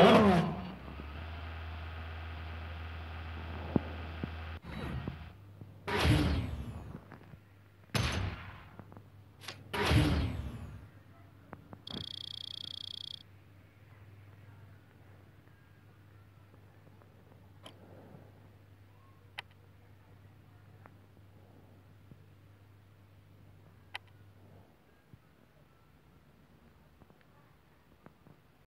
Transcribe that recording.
Oh.